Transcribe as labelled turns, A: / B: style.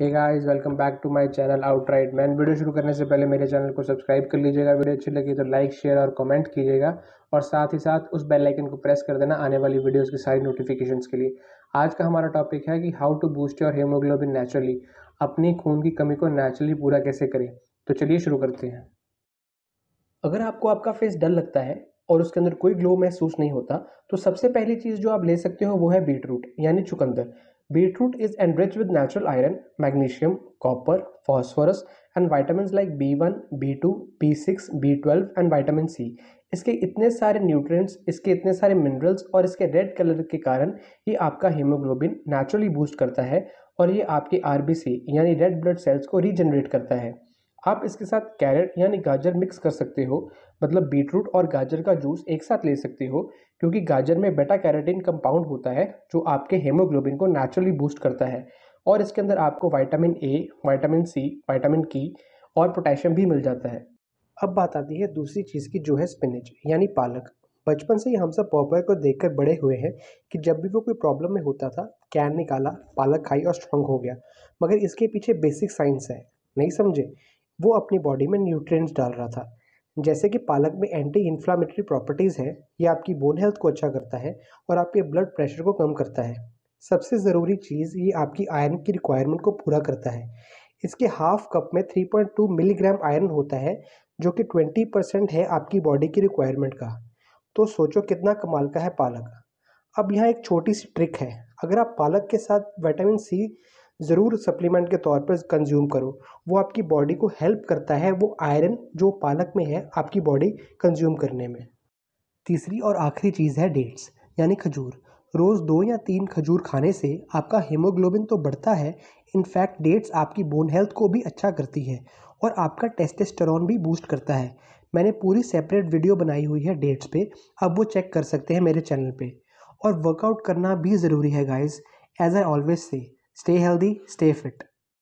A: Hey guys welcome back to my channel outright man video शुरू करने से पहले मेरे चैनल को सब्सक्राइब कर लीजिएगा। वीडियो अच्छी लगी तो लाइक शेयर और कमेंट कीजिएगा। और साथ ही साथ उस बेल आइकन को प्रेस कर देना आने वाली वीडियोस की सारी नोटिफिकेशंस के लिए। आज का हमारा टॉपिक है कि how to boost your haemoglobin naturally अपनी खून की कमी को नेचुरली पूरा कैसे करें? तो चलिए शुरू करते हैं।
B: अगर आपको आपका फेस डल लगता है और उसके अंदर कोई ग्लो महसूस नहीं होता तो सबसे पहली चीज़ जो आप ले सकते हो वो है बीट रूट यानी चुकंदर। Natural iron magnesium copper phosphorus and vitamin like B one B two B six B twelve and vitamin C इसके इतने सारे न्यूट्रिएंट्स इसके इतने सारे मिनरल्स और इसके रेड कलर के कारण ये आपका हीमोग्लोबिन नेचुरली बूस्ट करता है और ये आपके आरबीसी यानी रेड ब्लड सेल्स को रीजनरेट करता है। आप इसके साथ कैरेट यानी गाजर मिक्स कर सकते हो। मतलब बीटरूट और गाजर का जूस एक साथ ले सकते हो, क्योंकि गाजर में बेटा कैरेटिन कंपाउंड होता है, जो आपके हेमोग्लोबिन को नेचुरली बूस्ट करता है। और इसके अंदर आपको vitamin A vitamin C vitamin की और पोटेशियम भी मिल जाता है। अब बात आती है दूसरी चीज़ की, जो है स्पिनिच यानी पालक। बचपन से ही हम सब पॉपर को देखकर बड़े हुए हैं कि जब भी वो कोई प्रॉब्लम में होता था कैन निकाला, पालक खाई और स्ट्रांग हो गया। मगर इसके पीछे बेसिक साइंस है, नहीं समझे? वो अपनी बॉडी में न्यूट्रिएंट्स डाल रहा था। जैसे कि पालक में एंटी इन्फ्लामेटरी प्रॉपर्टीज़ है, ये आपकी बोन हेल्थ को अच्छा करता है और आपके ब्लड प्रेशर को कम करता है। सबसे ज़रूरी चीज़ ये आपकी आयरन की रिक्वायरमेंट को पूरा करता है। इसके हाफ़ कप में 3.2 मिलीग्राम आयरन होता है, जो कि 20 परसेंट है आपकी बॉडी की रिक्वायरमेंट का। तो सोचो कितना कमाल का है पालक। अब यहाँ एक छोटी सी ट्रिक है। अगर आप पालक के साथ विटामिन सी ज़रूर सप्लीमेंट के तौर पर कंज्यूम करो। वो आपकी बॉडी को हेल्प करता है, वो आयरन जो पालक में है, आपकी बॉडी कंज्यूम करने में। तीसरी और आखिरी चीज़ है डेट्स यानी खजूर। रोज़ दो या तीन खजूर खाने से आपका हीमोग्लोबिन तो बढ़ता है इनफैक्ट डेट्स आपकी बोन हेल्थ को भी अच्छा करती है और आपका टेस्टेस्टेरॉन भी बूस्ट करता है। मैंने पूरी सेपरेट वीडियो बनाई हुई है डेट्स पे, अब वो चेक कर सकते हैं मेरे चैनल पे। और वर्कआउट करना भी ज़रूरी है guys as I always say Stay healthy, stay fit.